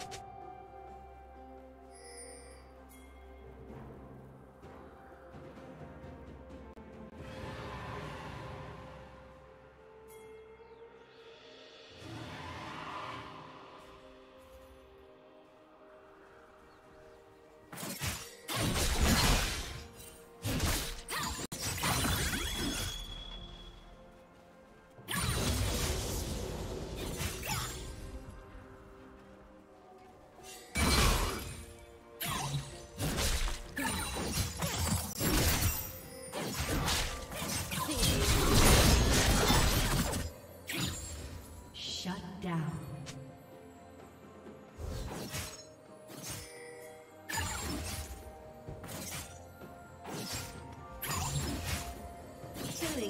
you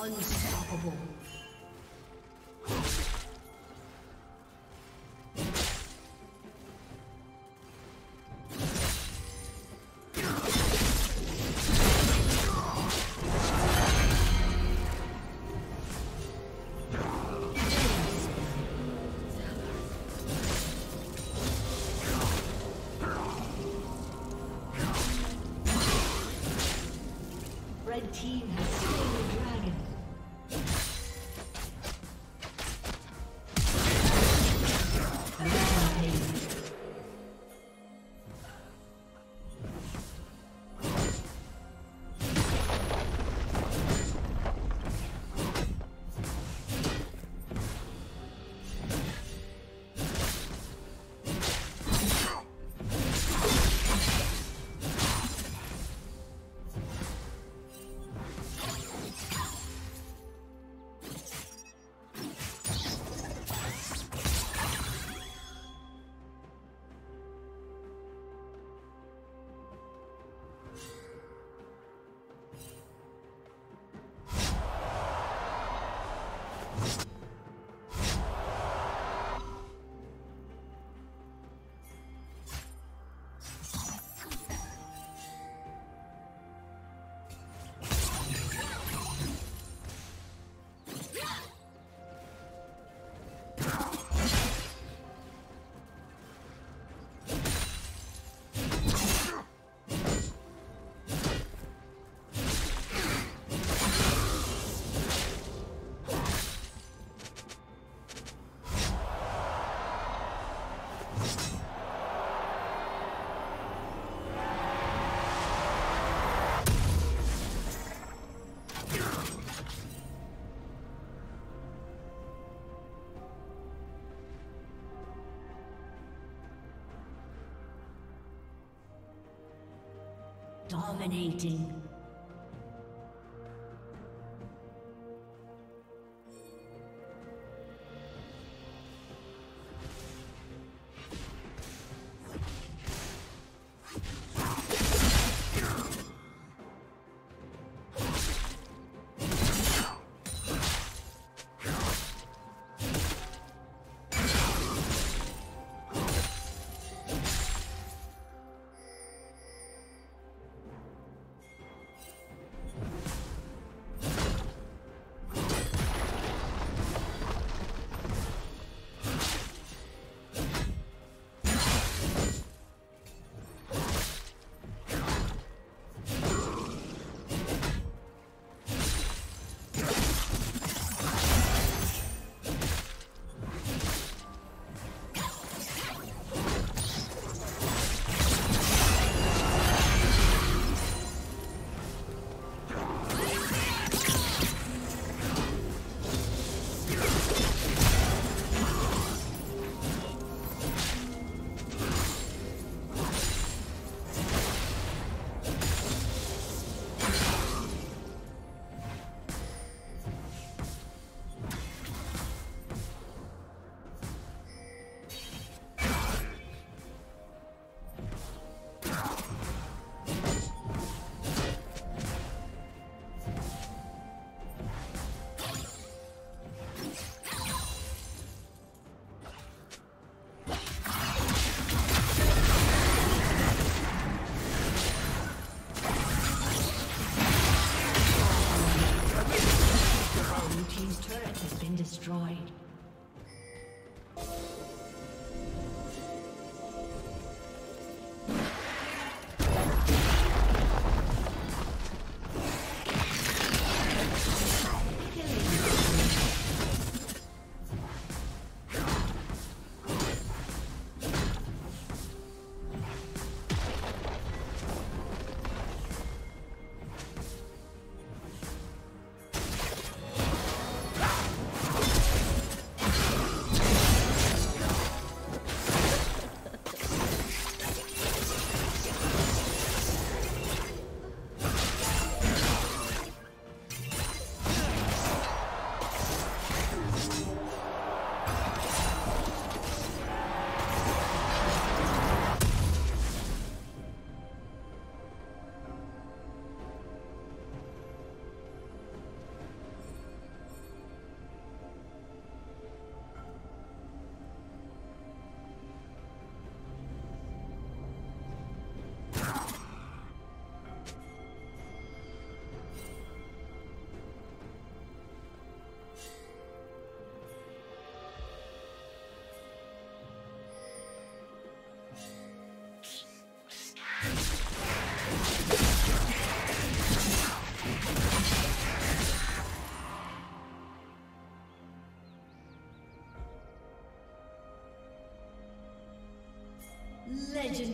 Unstoppable. Dominating.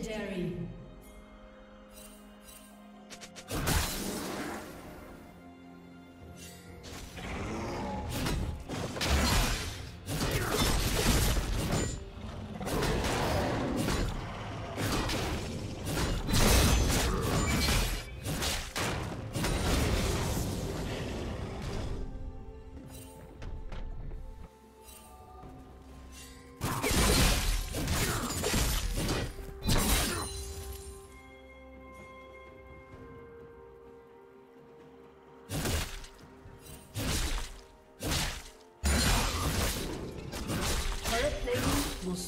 Legendary.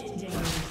Legendary.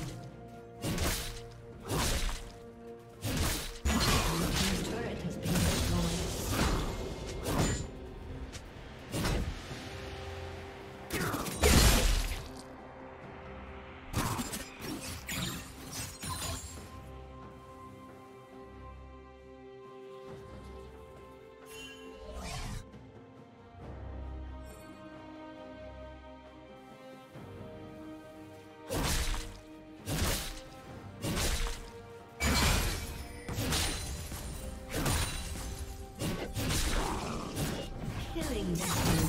team's turn.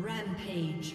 Rampage.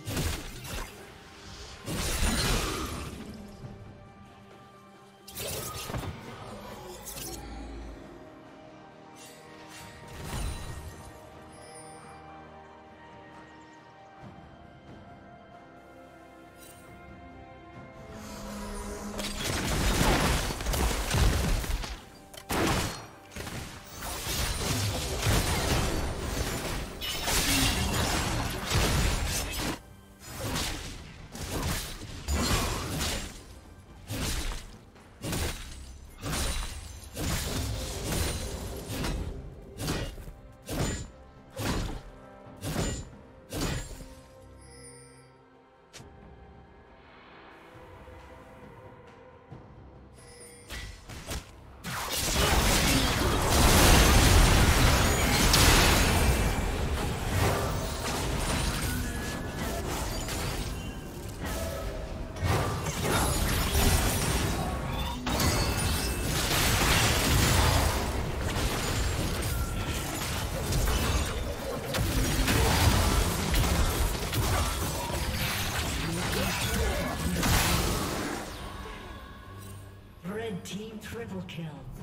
Kill.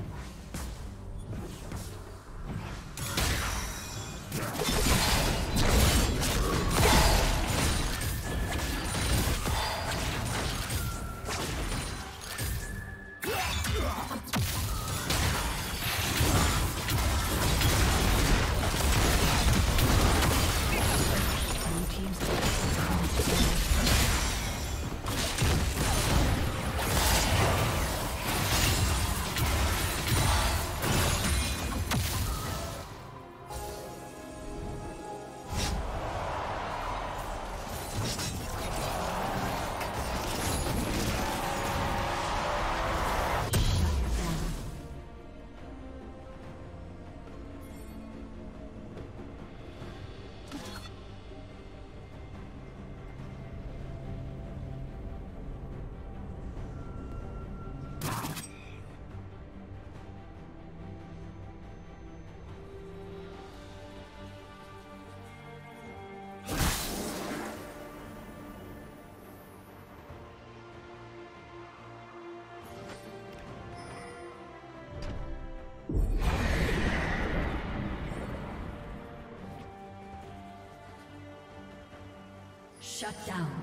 Shut down.